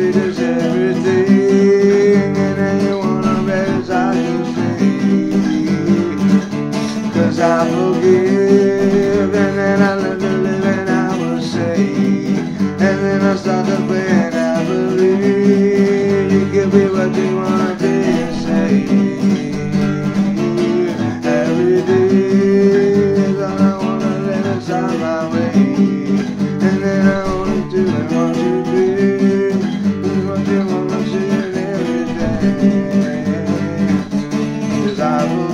she everything And anyone of as I just see Cause I forgive And then I learn to live and I will say. And then I start to play and I believe You give me what you want to say.